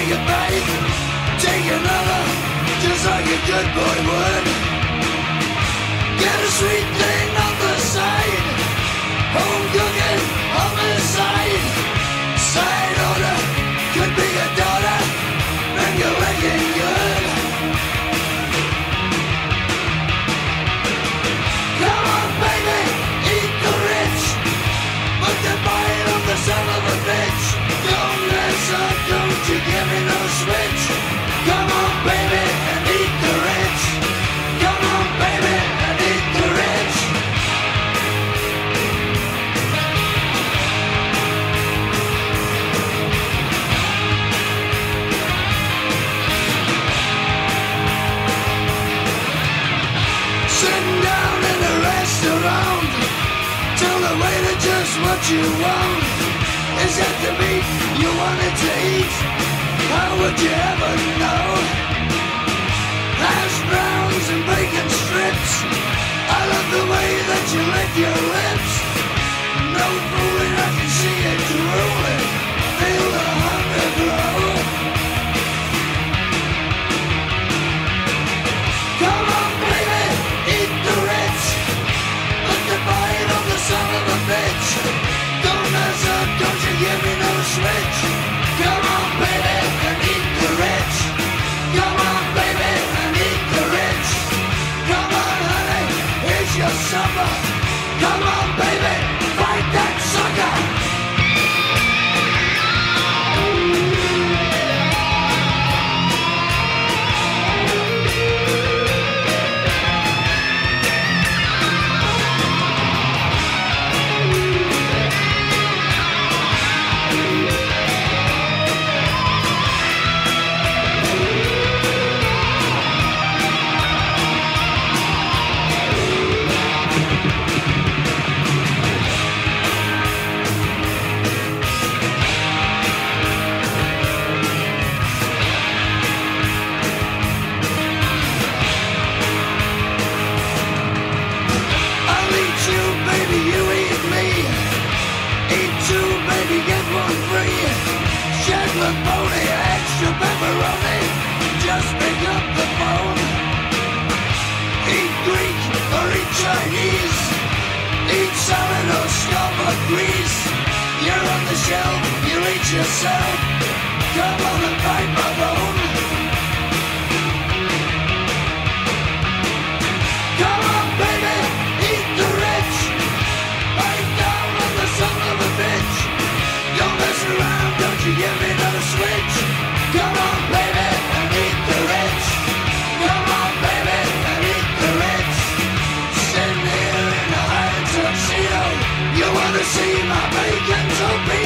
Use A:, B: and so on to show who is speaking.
A: Take a bite, take another, just like a good boy would. Get a sweet thing. the way to just what you want Is that the meat you wanted to eat? How would you ever know? Hash browns and bacon strips I love the way that you lick your lips Chinese eat summer no stop of grease You're on the shelf, you eat yourself. Come on the pipe, bubble see my bacon's open.